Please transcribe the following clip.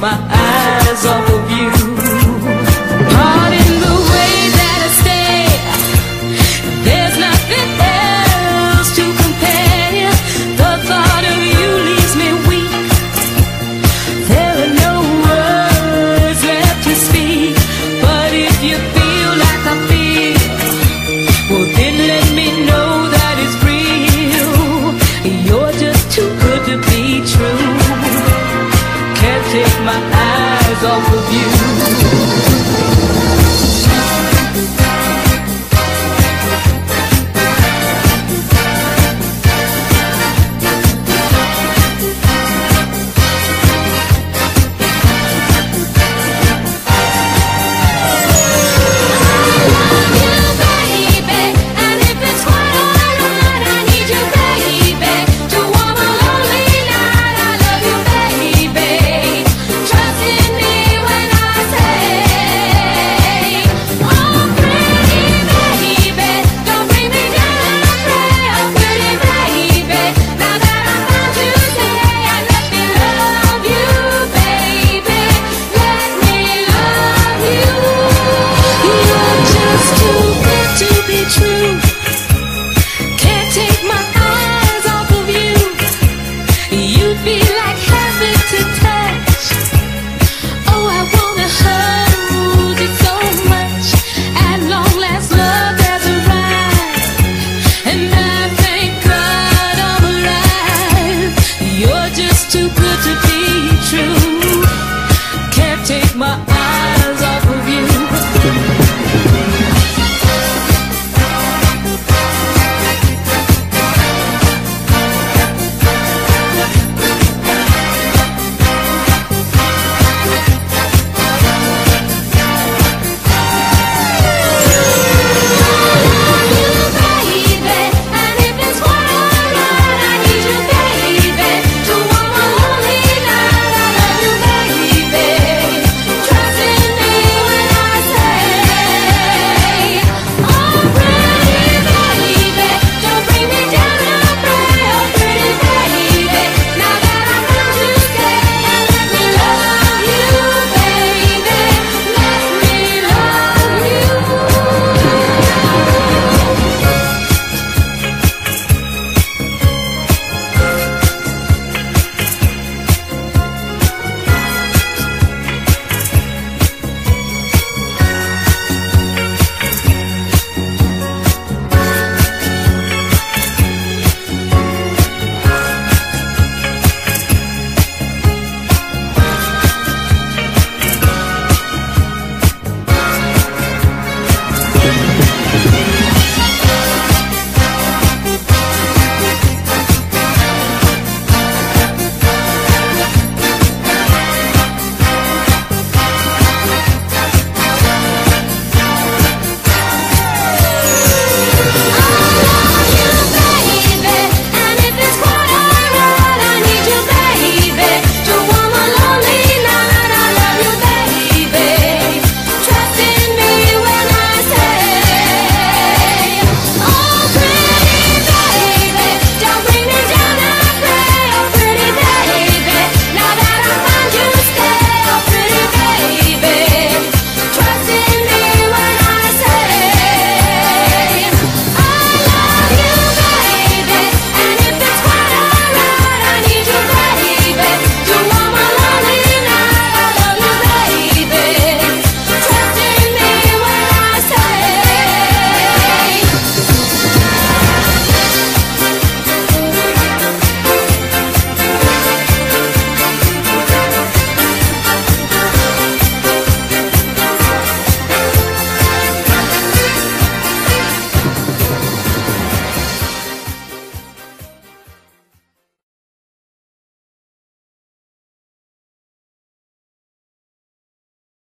my eyes off off of you. take my